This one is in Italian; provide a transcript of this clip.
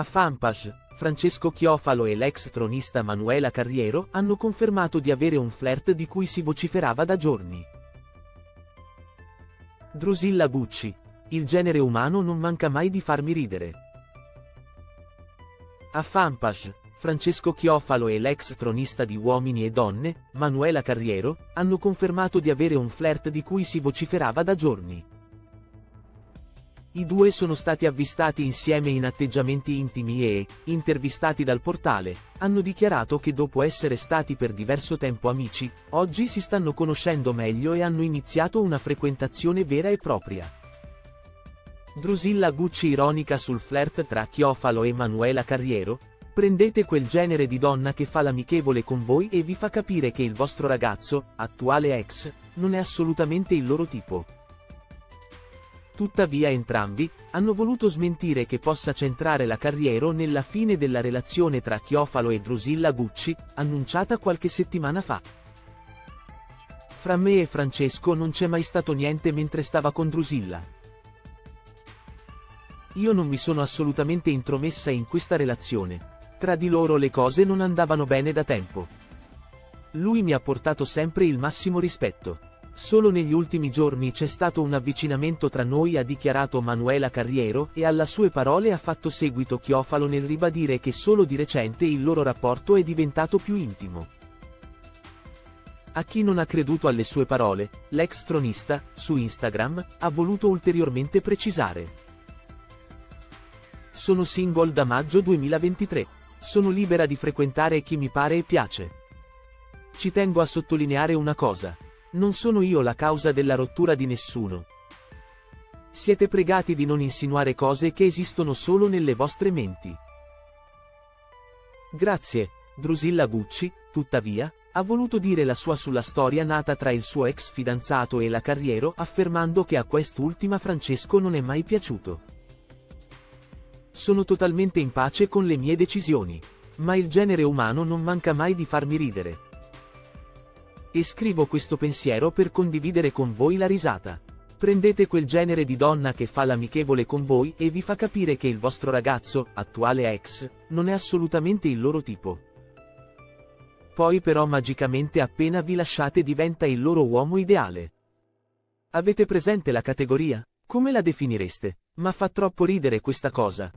A fanpage, Francesco Chiofalo e l'ex tronista Manuela Carriero hanno confermato di avere un flirt di cui si vociferava da giorni. Drusilla Gucci. Il genere umano non manca mai di farmi ridere. A fanpage, Francesco Chiofalo e l'ex tronista di Uomini e Donne, Manuela Carriero, hanno confermato di avere un flirt di cui si vociferava da giorni. I due sono stati avvistati insieme in atteggiamenti intimi e, intervistati dal portale, hanno dichiarato che dopo essere stati per diverso tempo amici, oggi si stanno conoscendo meglio e hanno iniziato una frequentazione vera e propria. Drusilla Gucci ironica sul flirt tra Chiofalo e Manuela Carriero, prendete quel genere di donna che fa l'amichevole con voi e vi fa capire che il vostro ragazzo, attuale ex, non è assolutamente il loro tipo. Tuttavia entrambi, hanno voluto smentire che possa centrare la carriera nella fine della relazione tra Chiofalo e Drusilla Gucci, annunciata qualche settimana fa. Fra me e Francesco non c'è mai stato niente mentre stava con Drusilla. Io non mi sono assolutamente intromessa in questa relazione. Tra di loro le cose non andavano bene da tempo. Lui mi ha portato sempre il massimo rispetto. Solo negli ultimi giorni c'è stato un avvicinamento tra noi ha dichiarato Manuela Carriero e alla sue parole ha fatto seguito Chiofalo nel ribadire che solo di recente il loro rapporto è diventato più intimo. A chi non ha creduto alle sue parole, l'ex tronista, su Instagram, ha voluto ulteriormente precisare. Sono single da maggio 2023. Sono libera di frequentare chi mi pare e piace. Ci tengo a sottolineare una cosa. Non sono io la causa della rottura di nessuno. Siete pregati di non insinuare cose che esistono solo nelle vostre menti. Grazie, Drusilla Gucci, tuttavia, ha voluto dire la sua sulla storia nata tra il suo ex fidanzato e la Carriero affermando che a quest'ultima Francesco non è mai piaciuto. Sono totalmente in pace con le mie decisioni. Ma il genere umano non manca mai di farmi ridere. E scrivo questo pensiero per condividere con voi la risata. Prendete quel genere di donna che fa l'amichevole con voi e vi fa capire che il vostro ragazzo, attuale ex, non è assolutamente il loro tipo. Poi però magicamente appena vi lasciate diventa il loro uomo ideale. Avete presente la categoria? Come la definireste? Ma fa troppo ridere questa cosa.